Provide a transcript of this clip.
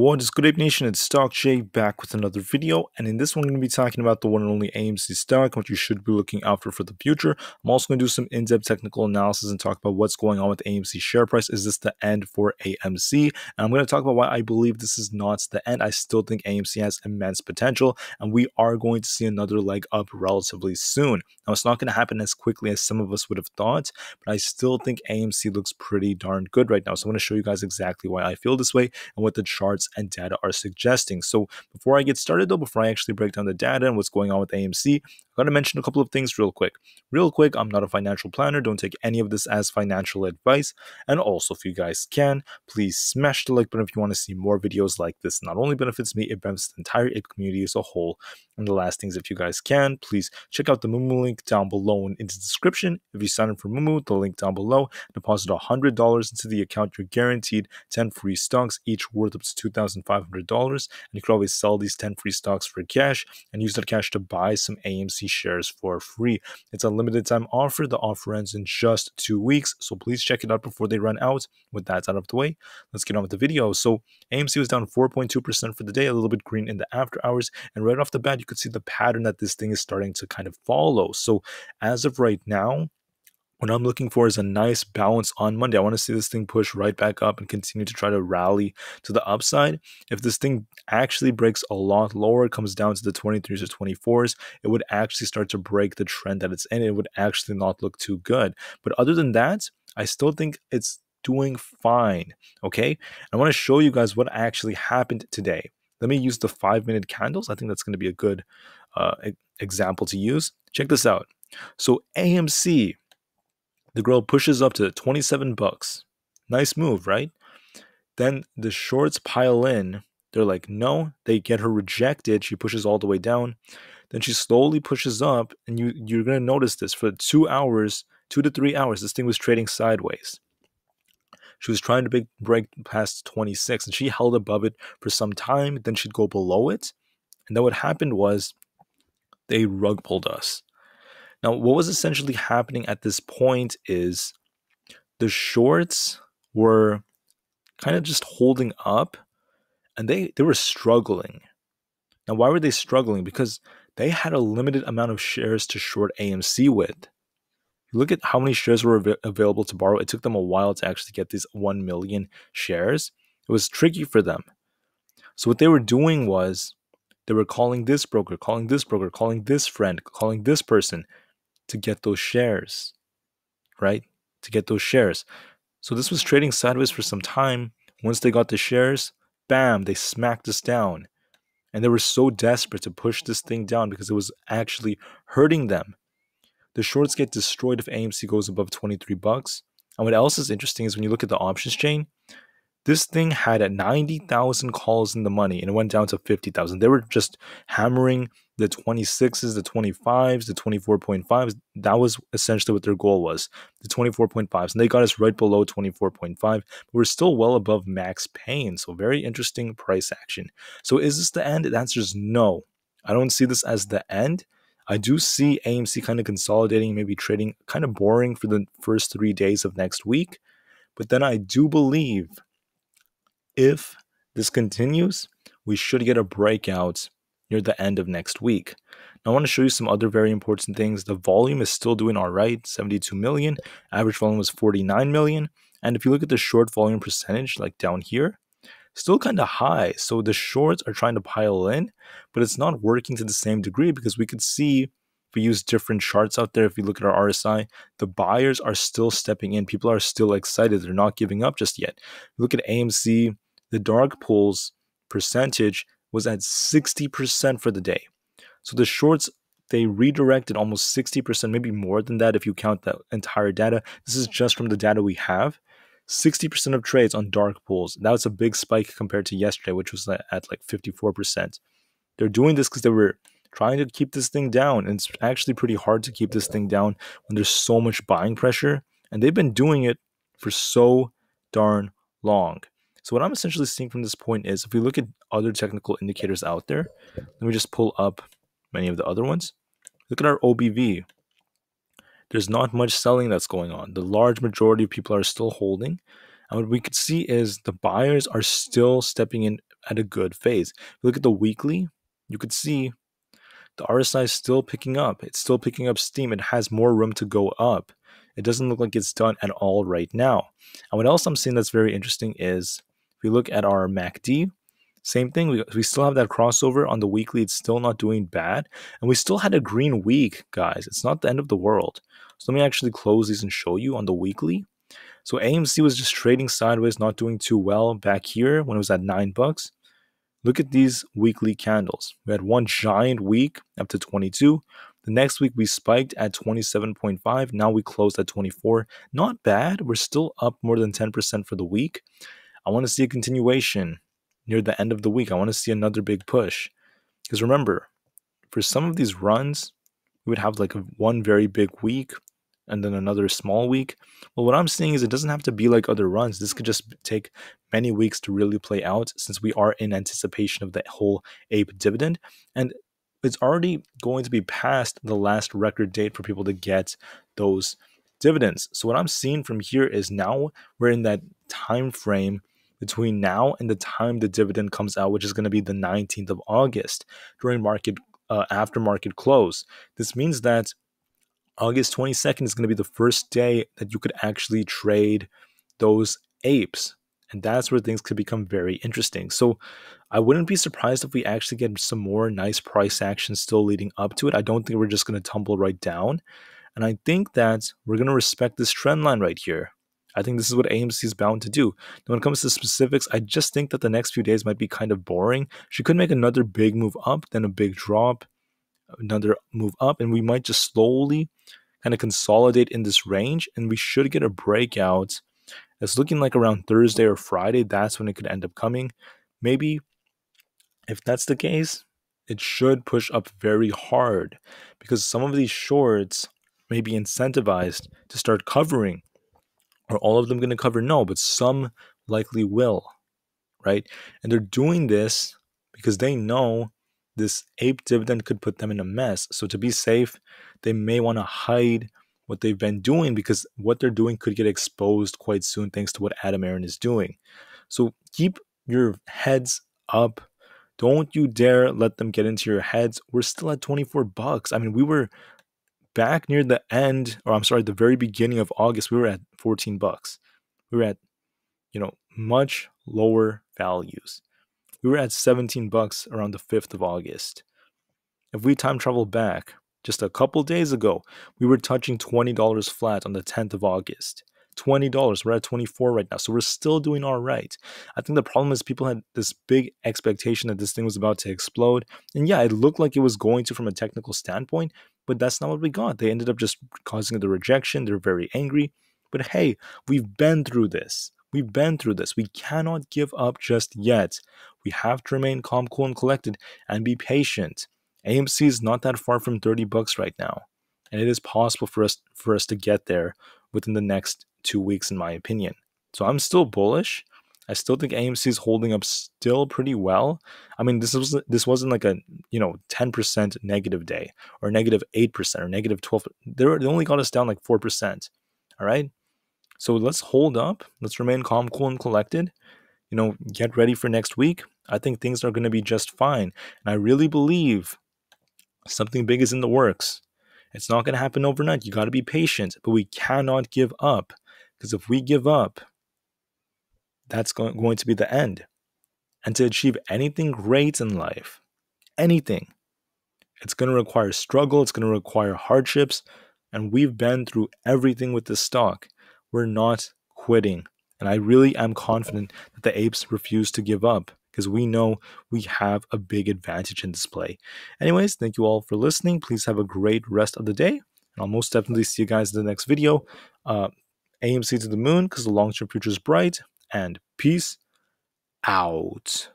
What is good Ape Nation? It's Stock Jay back with another video, and in this one, I'm going to be talking about the one and only AMC stock, what you should be looking after for the future. I'm also going to do some in-depth technical analysis and talk about what's going on with AMC share price. Is this the end for AMC? And I'm going to talk about why I believe this is not the end. I still think AMC has immense potential, and we are going to see another leg up relatively soon. Now, it's not going to happen as quickly as some of us would have thought, but I still think AMC looks pretty darn good right now. So I'm going to show you guys exactly why I feel this way and what the charts and data are suggesting. So before I get started though, before I actually break down the data and what's going on with AMC, I've got to mention a couple of things real quick. Real quick, I'm not a financial planner. Don't take any of this as financial advice. And also, if you guys can, please smash the like button if you want to see more videos like this. Not only benefits me, it benefits the entire ape community as a whole. And the last things, if you guys can, please check out the Moomoo link down below in the description. If you sign up for Moomoo, the link down below, deposit $100 into the account, you're guaranteed 10 free stocks, each worth up to $2,500. And you could always sell these 10 free stocks for cash and use that cash to buy some AMC shares for free. It's a limited time offer. The offer ends in just two weeks. So please check it out before they run out. With that out of the way, let's get on with the video. So AMC was down 4.2% for the day, a little bit green in the after hours. And right off the bat, you could see the pattern that this thing is starting to kind of follow. So as of right now, what I'm looking for is a nice balance on Monday. I want to see this thing push right back up and continue to try to rally to the upside. If this thing actually breaks a lot lower, comes down to the 23s or 24s, it would actually start to break the trend that it's in. It would actually not look too good. But other than that, I still think it's doing fine. Okay. I want to show you guys what actually happened today. Let me use the five minute candles. I think that's going to be a good uh, example to use. Check this out. So AMC the girl pushes up to 27 bucks. Nice move, right? Then the shorts pile in. They're like, no, they get her rejected. She pushes all the way down. Then she slowly pushes up, and you you're gonna notice this for two hours, two to three hours. This thing was trading sideways. She was trying to break past 26, and she held above it for some time. Then she'd go below it, and then what happened was they rug pulled us. Now, what was essentially happening at this point is the shorts were kind of just holding up and they, they were struggling. Now, why were they struggling? Because they had a limited amount of shares to short AMC with. Look at how many shares were av- available to borrow. It took them a while to actually get these 1 million shares. It was tricky for them. So, what they were doing was they were calling this broker, calling this broker, calling this friend, calling this person, to get those shares, right? To get those shares. So this was trading sideways for some time. Once they got the shares, bam, they smacked us down. And they were so desperate to push this thing down because it was actually hurting them. The shorts get destroyed if AMC goes above 23 bucks. And what else is interesting is when you look at the options chain, this thing had at 90,000 calls in the money and it went down to 50,000. They were just hammering the 26s, the 25s, the 24.5s. That was essentially what their goal was the 24.5s. And they got us right below 24.5. But we're still well above max pain. So, very interesting price action. So, is this the end? The answer is no. I don't see this as the end. I do see AMC kind of consolidating, maybe trading kind of boring for the first three days of next week. But then I do believe if this continues, we should get a breakout near the end of next week. Now, I want to show you some other very important things. The volume is still doing all right 72 million, average volume was 49 million. And if you look at the short volume percentage, like down here, still kind of high. So the shorts are trying to pile in, but it's not working to the same degree because we could see if we use different charts out there, if you look at our RSI, the buyers are still stepping in. People are still excited. They're not giving up just yet. Look at AMC, the dark pools percentage was at 60% for the day. So the shorts, they redirected almost 60%, maybe more than that if you count the entire data. This is just from the data we have. 60% of trades on dark pools. That was a big spike compared to yesterday, which was at like 54%. They're doing this because they were trying to keep this thing down. And it's actually pretty hard to keep this thing down when there's so much buying pressure. And they've been doing it for so darn long. So what I'm essentially seeing from this point is if we look at other technical indicators out there, let me just pull up many of the other ones. Look at our OBV. There's not much selling that's going on. The large majority of people are still holding. And what we could see is the buyers are still stepping in at a good phase. Look at the weekly, you could see the RSI is still picking up. It's still picking up steam. It has more room to go up. It doesn't look like it's done at all right now. And what else I'm seeing that's very interesting is if we look at our MACD, same thing. We, we still have that crossover on the weekly. It's still not doing bad. And we still had a green week, guys. It's not the end of the world. So let me actually close these and show you on the weekly. So AMC was just trading sideways, not doing too well back here when it was at nine bucks. Look at these weekly candles. We had one giant week up to 22. The next week we spiked at 27.5. Now we closed at 24. Not bad. We're still up more than 10% for the week. I want to see a continuation near the end of the week. I want to see another big push. Because remember, for some of these runs, we would have like one very big week and then another small week. Well, what I'm seeing is it doesn't have to be like other runs. This could just take many weeks to really play out since we are in anticipation of the whole ape dividend. And it's already going to be past the last record date for people to get those dividends. So what I'm seeing from here is now we're in that time frame between now and the time the dividend comes out, which is going to be the 19th of August during market uh, after market close. This means that August 22nd is going to be the first day that you could actually trade those apes. And that's where things could become very interesting. So I wouldn't be surprised if we actually get some more nice price action still leading up to it. I don't think we're just going to tumble right down. And I think that we're going to respect this trend line right here. I think this is what AMC is bound to do. When it comes to specifics, I just think that the next few days might be kind of boring. She could make another big move up, then a big drop, another move up, and we might just slowly kind of consolidate in this range, and we should get a breakout. It's looking like around Thursday or Friday. That's when it could end up coming. Maybe if that's the case, it should push up very hard because some of these shorts may be incentivized to start covering. Are all of them going to cover? No, but some likely will, right? And they're doing this because they know this ape dividend could put them in a mess. So to be safe, they may want to hide what they've been doing because what they're doing could get exposed quite soon thanks to what Adam Aron is doing. So keep your heads up. Don't you dare let them get into your heads. We're still at 24 bucks. I mean, we were back near the end, or I'm sorry, the very beginning of August, we were at 14 bucks. We were at, you know, much lower values. We were at 17 bucks around the 5th of August. If we time travel back, just a couple days ago, we were touching $20 flat on the 10th of August. $20. We're at 24 right now. So we're still doing all right. I think the problem is people had this big expectation that this thing was about to explode. And yeah, it looked like it was going to from a technical standpoint, but that's not what we got. They ended up just causing the rejection. They're very angry. But hey, we've been through this. We've been through this. We cannot give up just yet. We have to remain calm, cool, and collected and be patient. AMC is not that far from 30 bucks right now. And it is possible for us for us to get there within the next two weeks, in my opinion. So I'm still bullish. I still think AMC is holding up still pretty well. I mean, this was this wasn't like a you know 10% negative day or negative 8% or negative 12. They, they only got us down like 4%. All right. So let's hold up. Let's remain calm, cool, and collected. You know, get ready for next week. I think things are going to be just fine. And I really believe Something big is in the works. It's not going to happen overnight. You got to be patient, but we cannot give up because if we give up, that's going to be the end. And to achieve anything great in life, anything, it's going to require struggle, it's going to require hardships. And we've been through everything with this stock. We're not quitting. And I really am confident that the apes refuse to give up because we know we have a big advantage in display. Anyways, thank you all for listening. Please have a great rest of the day. And I'll most definitely see you guys in the next video. Uh, AMC to the moon because the long term future is bright. And peace out.